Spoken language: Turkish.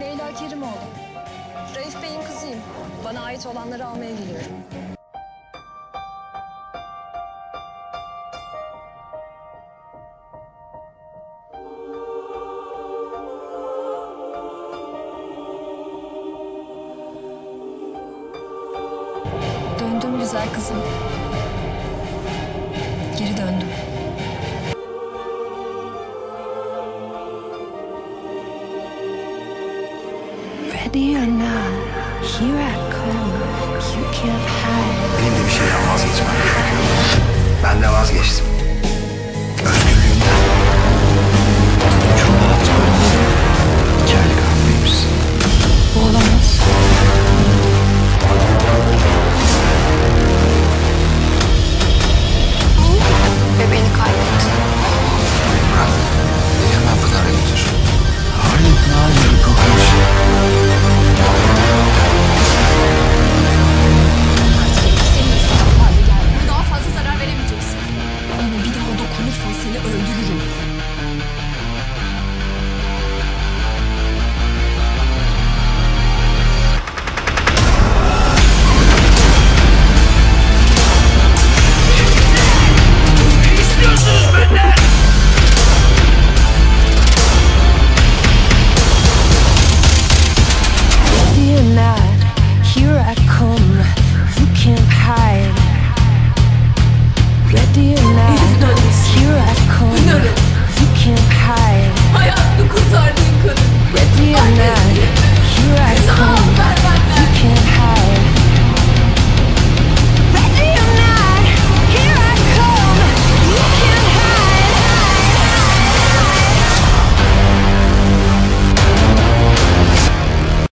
Leyla Kerimoğlu. Raif Bey'in kızıyım. Bana ait olanları almaya geliyorum. Döndüm güzel kızım. Ready or not, here I come. You can't hide.